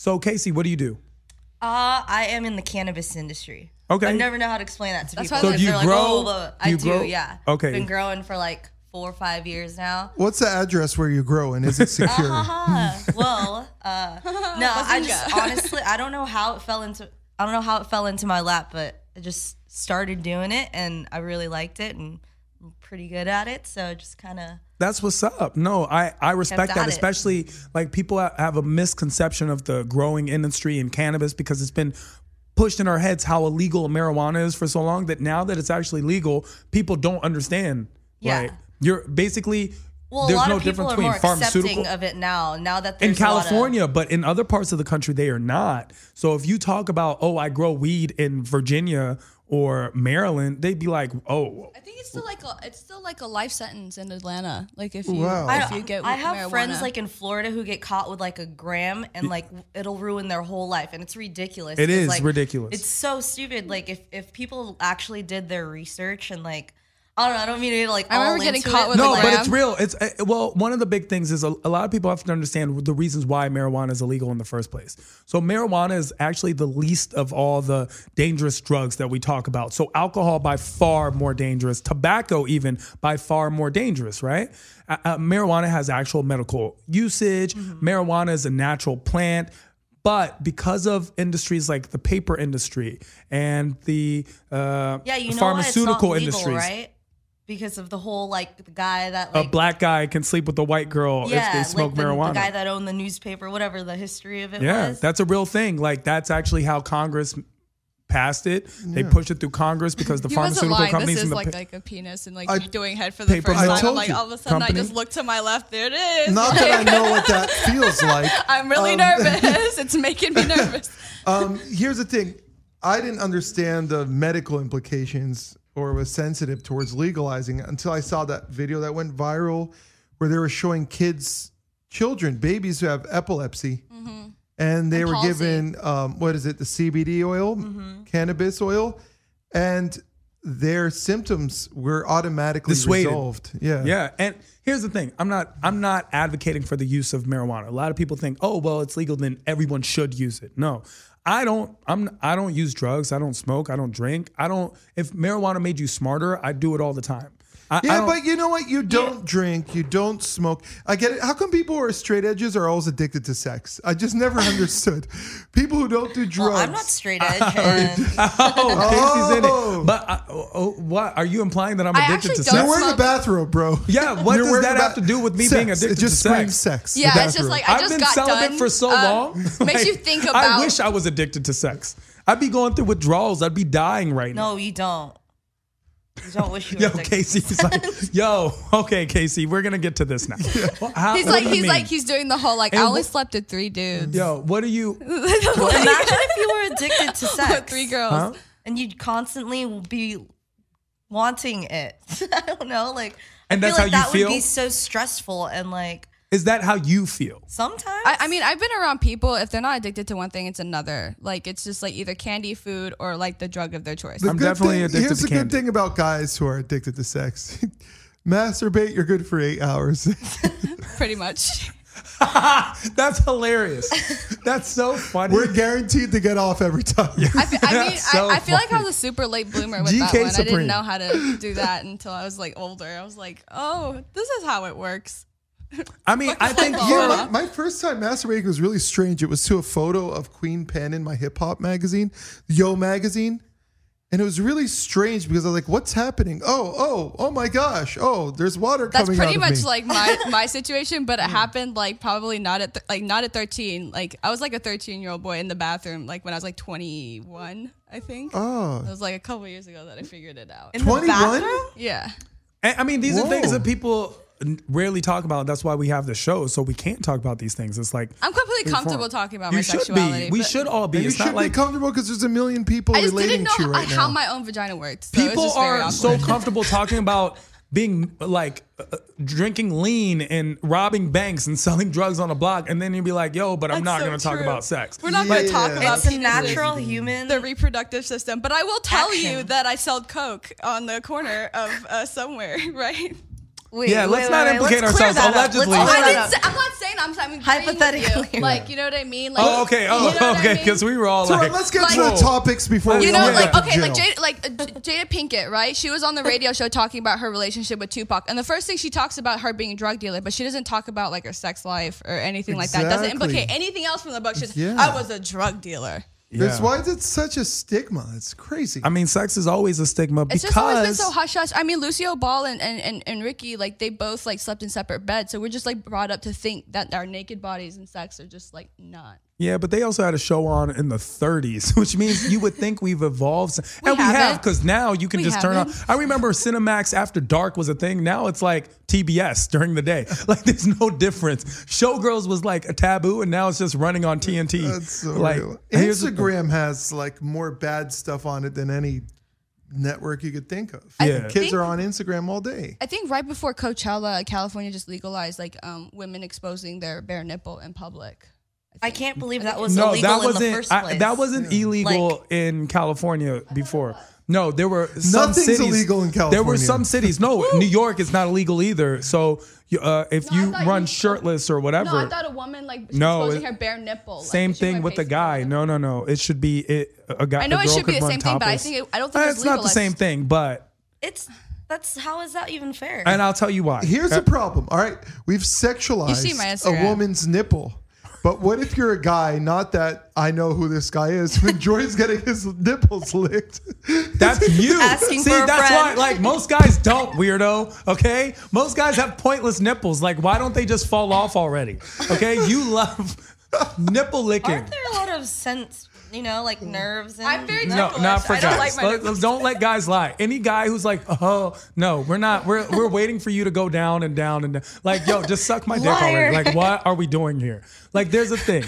So Casey, what do you do? Uh, I am in the cannabis industry. Okay. I never know how to explain that to That's people. why So do you like, grow- "Oh, but do I you do, grow- yeah. Okay. Been growing for like four or five years now. What's the address where you grow and is it secure? Uh-huh. well, uh, no, I just honestly, I don't know how it fell into. I don't know how it fell into my lap, but I just started doing it, and I really liked it, and I'm pretty good at it. So just kind of. That's what's up. No, I, I respect that, it. especially like people have a misconception of the growing industry in cannabis because it's been pushed in our heads how illegal marijuana is for so long that now that it's actually legal, people don't understand. Yeah. Like you're basically Well, there's no difference between pharmaceutical accepting of it now. Now that in there's a lot of- California, but in other parts of the country they are not. So if you talk about, oh, I grow weed in Virginia or Maryland, they'd be like, oh, I think it's still like a it's still like a life sentence in Atlanta. Like if you Wow. if you get I have marijuana. friends like in Florida who get caught with like a gram and like it'll ruin their whole life and it's ridiculous. It's, like, ridiculous. It's so stupid. Like if if people actually did their research and like I don't know, I don't mean to like I remember all getting into caught it, with but, a no, but it's real. It's uh, well, one of the big things is a, a lot of people have to understand the reasons why marijuana is illegal in the first place. So marijuana is actually the least of all the dangerous drugs that we talk about. So alcohol by far more dangerous, tobacco even by far more dangerous, right? Uh, uh, marijuana has actual medical usage. Mm-hmm. Marijuana is a natural plant. But because of industries like the paper industry and the uh, yeah, you know pharmaceutical why it's not legal, industries, right? Because of the whole like the guy that a black guy can sleep with a white girl yeah, if they smoke like the, marijuana. the guy that owned the newspaper, whatever the history of it yeah, was. that's a real thing. Like that's actually how Congress passed it. They pushed it through Congress because the He wasn't pharmaceutical lying. companies This is the like pa- like a penis and like I- doing head for the Paper first time. I'm like told all of a sudden company. I just look to my left. There it is. Not that I know what that feels like. I'm really Um, nervous. it's making me nervous. Um, here's the thing. I didn't understand the medical implications or was sensitive towards legalizing until I saw that video that went viral where they were showing kids, children, babies who have epilepsy. And they And were palsy. given, um, what is it, the CBD oil, cannabis oil, and their symptoms were automatically Dissuaded. resolved. Yeah. Yeah, and here's the thing: I'm not I'm not advocating for the use of marijuana. A lot of people think, oh well, it's legal, then everyone should use it. No, I don't. I'm I don't use drugs. I don't smoke. I don't drink. I don't. If marijuana made you smarter, I'd do it all the time. I, I Yeah, don't- but you know what? You don't drink, you don't smoke. I get it. How come people who are straight edges are always addicted to sex? I just never understood. People who don't do drugs. well, I'm not straight edge. and oh, Casey's in Oh. it. But I, oh, oh, what are you implying that I'm addicted to don't You're sex? wearing a bathrobe, bro. Yeah, what You're does that a have to do with me sex. being addicted It just to screams sex? sex. Yeah, it's just bathrobe. like I I've just been got celibate done. for so uh, long. makes you Like, think I wish I was addicted to sex. I'd be going through withdrawals. I'd be dying right now. no, you don't. You don't wish you Yo, addicted. Casey's like, yo, okay, Casey, we're gonna get to this now. Well, how- He's like he's mean? like he's doing the whole like And I only wh- slept with three dudes. yo, what are you? Imagine if you were addicted to sex. with three girls. Huh? and you'd constantly be wanting it. I don't know, like And I that's feel like how you that feel? would be so stressful and like Is that how you feel? sometimes I, I mean, I've been around people. If they're not addicted to one thing, it's another. Like it's just like either candy, food, or like the drug of their choice. The I'm definitely thing- addicted Here's to the candy. good thing about guys who are addicted to sex. Masturbate, you're good for eight hours. Pretty much. That's hilarious. That's so funny. We're guaranteed to get off every time. I, fe- I mean, So I, I feel like I was a super late bloomer with that GK one. I didn't know how to do that until I was like older. I was like, oh, this is how it works. I mean, I think Yeah, Yeah, my, my first time masturbating was really strange. It was to a photo of Queen Pen in my hip hop magazine, Yo magazine. And it was really strange because I was like, what's happening? Oh, oh, oh my gosh. Oh, there's water That's coming pretty out of much me. like my my situation, but it mm. happened like probably not at th- like not at 13. Like I was like a 13 year old boy in the bathroom, like when I was like 21, I think. Oh. It was like a couple years ago that I figured it out. 21? Yeah. And, I mean, these are things that people rarely talk about. That's why we have the show, so we can't talk about these things. It's like I'm completely comfortable fun. talking about you my should sexuality. be. We should all be. And you It's should not like be comfortable because there's a million people I just relating didn't to know you how, right how now. my own vagina worked. So people just are so comfortable talking about being like uh, drinking lean and robbing banks and selling drugs on a block, and then you'd be like, "Yo, but I'm That's not so going to talk about sex." We're not going to talk about It's a natural human the reproductive system, but I will tell you that I sold coke on the corner of uh, somewhere, right? Wait, Yeah, let's wait, not wait, implicate let's clear ourselves. that up. Let's Allegedly. clear I that didn't up. say, I'm not saying I'm, I'm agreeing with you. Hypothetically. Like, you know what I mean? Like, Oh, okay. Oh, you Oh, know what I okay. mean? Because we were all So like, let's get Like- to the topics before we You all know, like to okay, like. Jada, like Jada Pinkett, right? She was on the radio show talking about her relationship with Tupac, and the first thing she talks about her being a drug dealer, but she doesn't talk about like her sex life or anything like that. Doesn't implicate anything else from the book. She's, Yeah. I was a drug dealer. That's why is it such a stigma? It's crazy. I mean, sex is always a stigma It's because just always been so hush hush. I mean, Lucille Ball and, and, and, and Ricky, like they both like slept in separate beds, so we're just like brought up to think that our naked bodies and sex are just like not. Yeah, but they also had a show on in the 30s, which means you would think we've evolved. and we have because now you can We just turn on. I remember Cinemax after dark was a thing. Now it's like TBS during the day. Like there's no difference. Showgirls was like a taboo, and now it's just running on TNT. That's so like real. here's the. Instagram has like more bad stuff on it than any network you could think of. Yeah. Kids think- are on Instagram all day. I think right before Coachella, California just legalized like um, women exposing their bare nipple in public. I can't believe that was No, illegal that in the wasn't. I- that wasn't illegal Like- in California before. No, there were some Nothing's cities. illegal in California. There were some cities. No, New York is not illegal either. So uh, if No, you run you- shirtless or whatever, No, I thought a woman like No, exposing it- her bare nipple. same if she thing with the guy. No, no, no. It should be it. A guy. I know a it should be could the run same thing, but I think it- I don't think Eh, it's it's not the same thing. But It's that's how is that even fair? and I'll tell you why. Here's the problem. All right, we've sexualized a woman's nipple. But what if you're a guy, not that I know who this guy is, who enjoys getting his nipples licked? That's you. Asking See, for that's friend. why, like, most guys don't, weirdo. Okay? Most guys have pointless nipples. Like, why don't they just fall off already? Okay? You love nipple licking. Aren't there a lot of sense, you know, like mm. nerves? And I'm very No, Nipples. not for I don't guys. like my Let- don't let guys lie. Any guy who's like, oh no, we're not. We're we're waiting for you to go down and down and down. like, yo, just suck my dick already. Like, what are we doing here? Like, there's a thing.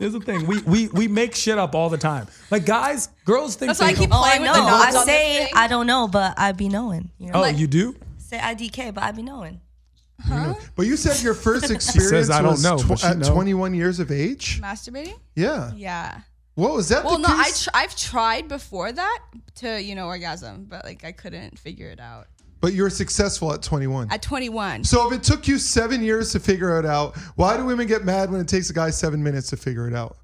There's a thing. We we we make shit up all the time. Like guys, girls think That's why I they. keep Oh, I playing with the nodes I on this say. I don't know, but I be knowing. You know? oh, like, you do? say IDK, but I be knowing. Huh? But you said your first experience "I don't was know," tw- at know. 21 years of age. masturbating. Yeah. Yeah. What was that? Well, no, I tr- I've tried before that to you know orgasm, but like I couldn't figure it out but you were successful at 21. at 21. so if it took you seven years to figure it out, why do women get mad when it takes a guy seven minutes to figure it out?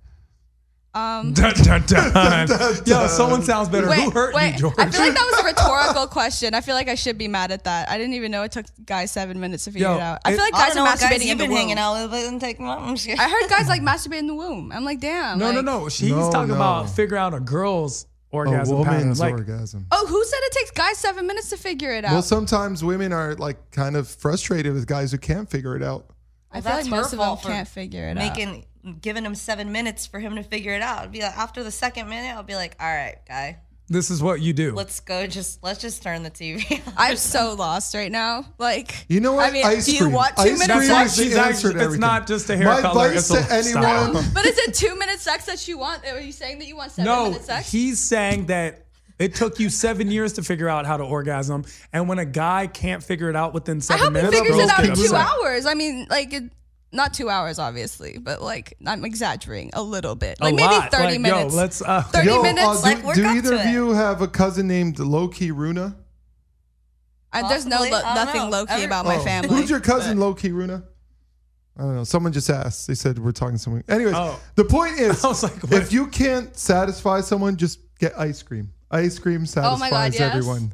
Um, Dun, dun, dun. Yo, someone sounds better. Who hurt wait, you, George? I feel like that was a rhetorical question. I feel like I should be mad at that. I didn't even know it took guys seven minutes to figure Yo, it out. I feel like I guys don't are what guys in you've the been womb. hanging out with, but didn't take my. I'm just I heard guys like masturbate in the womb. I'm like, damn. no, no, like- no. She's No, talking no. about figure out a girl's A orgasm pattern. woman's Like, orgasm. Oh, who said it takes guys seven minutes to figure it out? Well, sometimes women are like kind of frustrated with guys who can't figure it out. I Well, feel like that's most of them fault for can't figure it out. making giving him seven minutes for him to figure it out. It'd be like after the second minute, I'll be like, all right, guy, this is what you do. let's go. Just let's just turn the TV. I'm so lost right now. Like, You know what? I mean, Ice do you cream. want two Ice minutes? cream why is she's the actually- it's everything. not just a hair My color, advice it's a to style. anyone. But is it two minute sex that you want? Are you saying that you want seven No, minute sex? he's saying that it took you seven years to figure out how to orgasm, and when a guy can't figure it out within seven I seven hope he figures it out in two upset. hours. I mean, like, it, not two hours, obviously, but like, I'm exaggerating a little bit. A Like, maybe lot. 30 Like, yo, minutes. let's, uh, 30 Yo, minutes. uh, do, Like, work do either of it. you have a cousin named Loki Runa? Uh, there's no lo- I nothing know. low key Every- about my Oh, family. Who's your cousin, Loki Runa? I don't know. Someone just asked. They said we're talking to someone. Anyways, Oh. the point is, I was like, if you can't satisfy someone, just get ice cream. Ice cream satisfies Oh my God, yes. everyone.